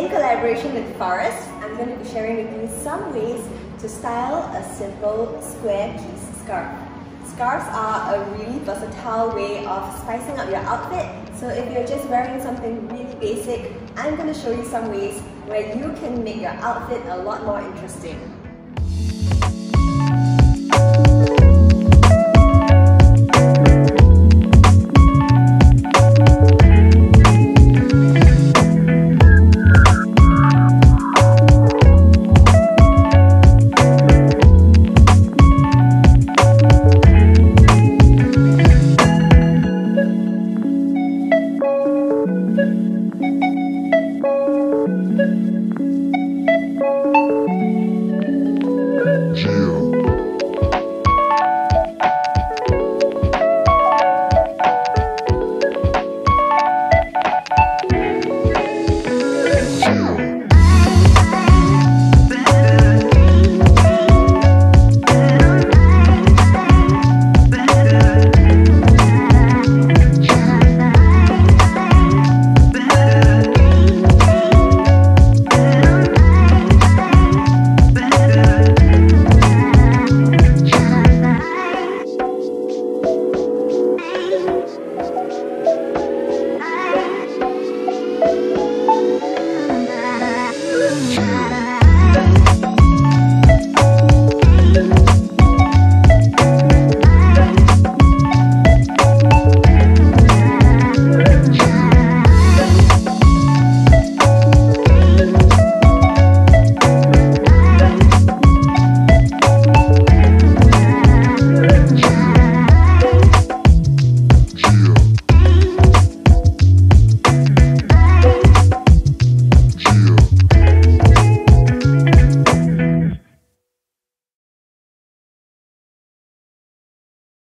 In collaboration with Forest, I'm going to be sharing with you some ways to style a simple square piece scarf. Scarves are a really versatile way of spicing up your outfit. So if you're just wearing something really basic, I'm going to show you some ways where you can make your outfit a lot more interesting. Yeah.